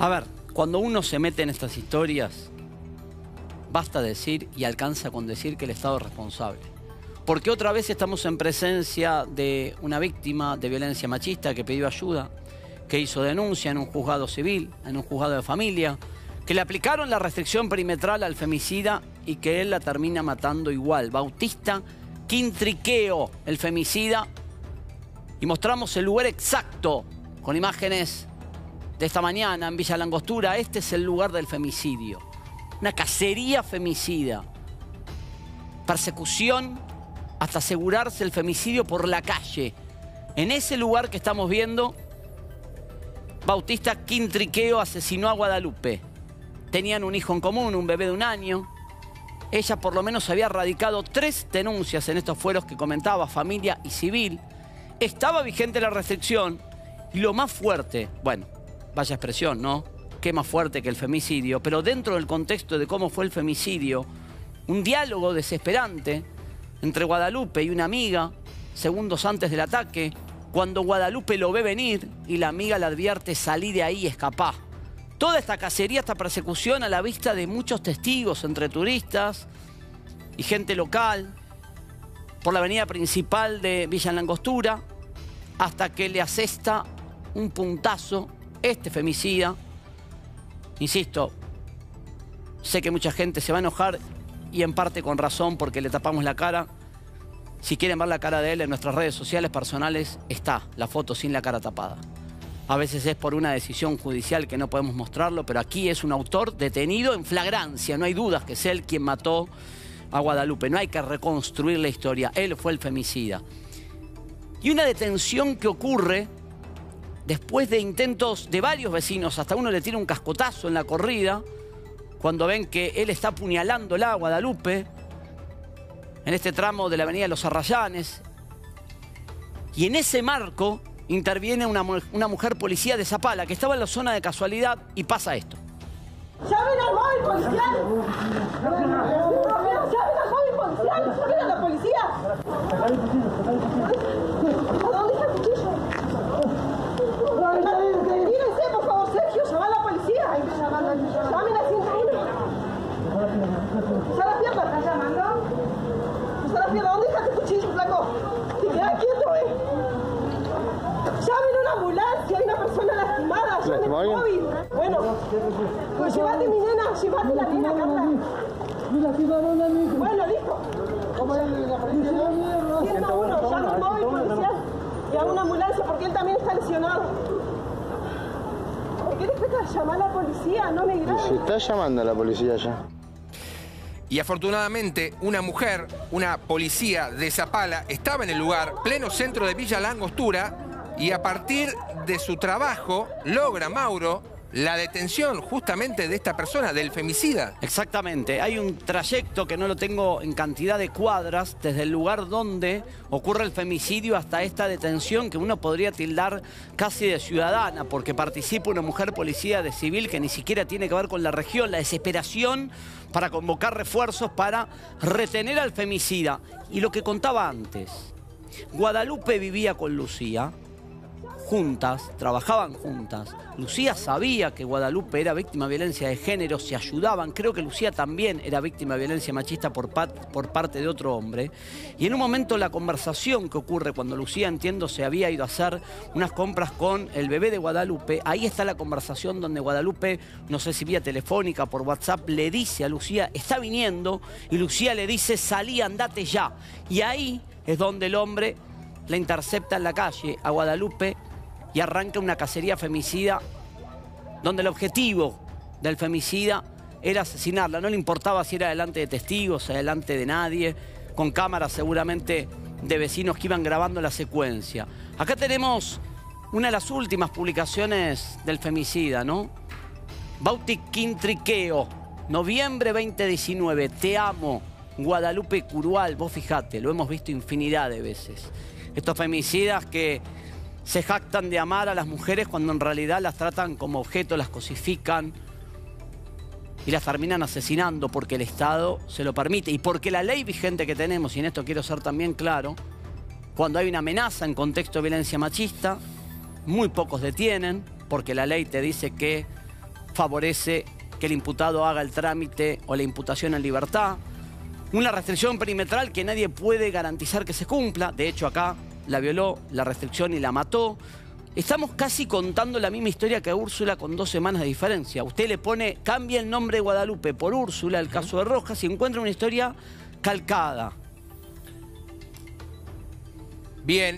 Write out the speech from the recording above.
A ver, cuando uno se mete en estas historias, basta decir y alcanza con decir que el Estado es responsable. Porque otra vez estamos en presencia de una víctima de violencia machista que pidió ayuda, que hizo denuncia en un juzgado civil, en un juzgado de familia, que le aplicaron la restricción perimetral al femicida y que él la termina matando igual. Bautista Quintriqueo, el femicida, y mostramos el lugar exacto con imágenes de esta mañana en Villa Langostura. Este es el lugar del femicidio. Una cacería femicida. Persecución hasta asegurarse el femicidio por la calle. En ese lugar que estamos viendo, Bautista Quintriqueo asesinó a Guadalupe. Tenían un hijo en común, un bebé de un año. Ella por lo menos había radicado tres denuncias en estos fueros que comentaba, familia y civil. Estaba vigente la restricción y lo más fuerte, bueno, vaya expresión, ¿no? Qué más fuerte que el femicidio, pero dentro del contexto de cómo fue el femicidio, un diálogo desesperante entre Guadalupe y una amiga, segundos antes del ataque, cuando Guadalupe lo ve venir y la amiga le advierte salí de ahí, escapá. Toda esta cacería, esta persecución a la vista de muchos testigos entre turistas y gente local, por la avenida principal de Villa Langostura, hasta que le asesta un puntazo este femicida. Insisto, sé que mucha gente se va a enojar y en parte con razón porque le tapamos la cara. Si quieren ver la cara de él en nuestras redes sociales personales, está la foto sin la cara tapada. A veces es por una decisión judicial que no podemos mostrarlo, pero aquí es un autor detenido en flagrancia. No hay dudas que es él quien mató a Guadalupe. No hay que reconstruir la historia. Él fue el femicida. Y una detención que ocurre después de intentos de varios vecinos, hasta uno le tira un cascotazo en la corrida, cuando ven que él está apuñalándola a Guadalupe, en este tramo de la avenida Los Arrayanes. Y en ese marco interviene una, mujer policía de Zapala que estaba en la zona de casualidad y pasa esto. ¡Llamen al móvil policial! ¡Llamen al móvil policial! ¡Llamen a la policía! ¿A dónde está el cuchillo? Mírense, por favor, Sergio, llama a la policía. Llamen al 101. Sarafia, ¿estás llamando? Sarafia, ¿dónde está tu cuchillo, flaco? Te quedas quieto, eh. Llamen a una ambulancia, hay una persona Bueno, pues llévate mi nena, llévate la nena, Carla. Bueno, listo. ¿Cómo es la policía? 101, llama al móvil policial y a una ambulancia porque él también está lesionado. ¿Por qué de llamar a la policía? No me grabes. Se está llamando a la policía ya. Y afortunadamente, una mujer, una policía de Zapala, estaba en el lugar, pleno centro de Villa Langostura, y a partir de su trabajo logra Mauro la detención justamente de esta persona, del femicida. Exactamente, hay un trayecto que no lo tengo en cantidad de cuadras, desde el lugar donde ocurre el femicidio hasta esta detención que uno podría tildar casi de ciudadana, porque participa una mujer policía de civil que ni siquiera tiene que ver con la región, la desesperación para convocar refuerzos para retener al femicida. Y lo que contaba antes, Guadalupe vivía con Lucía, juntas, trabajaban juntas. Lucía sabía que Guadalupe era víctima de violencia de género, se ayudaban. Creo que Lucía también era víctima de violencia machista por, por, parte de otro hombre. Y en un momento la conversación que ocurre cuando Lucía, entiendo, se había ido a hacer unas compras con el bebé de Guadalupe, ahí está la conversación donde Guadalupe, no sé si vía telefónica, por WhatsApp, le dice a Lucía, está viniendo, y Lucía le dice, salí, andate ya. Y ahí es donde el hombre la intercepta en la calle a Guadalupe y arranca una cacería femicida donde el objetivo del femicida era asesinarla. No le importaba si era delante de testigos, delante de nadie, con cámaras seguramente de vecinos que iban grabando la secuencia. Acá tenemos una de las últimas publicaciones del femicida, ¿no? Bauti Quintriqueo, noviembre 2019, te amo, Guadalupe Curual, vos fijate, lo hemos visto infinidad de veces. Estos femicidas que se jactan de amar a las mujeres cuando en realidad las tratan como objeto, las cosifican y las terminan asesinando porque el Estado se lo permite y porque la ley vigente que tenemos, y en esto quiero ser también claro, cuando hay una amenaza en contexto de violencia machista, muy pocos detienen porque la ley te dice que favorece que el imputado haga el trámite o la imputación en libertad. Una restricción perimetral que nadie puede garantizar que se cumpla. De hecho, acá la violó, la restricción y la mató. Estamos casi contando la misma historia que Úrsula con dos semanas de diferencia. Usted le pone, cambia el nombre de Guadalupe por Úrsula, el caso de Rojas, y encuentra una historia calcada. Bien,